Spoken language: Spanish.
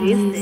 Assisted.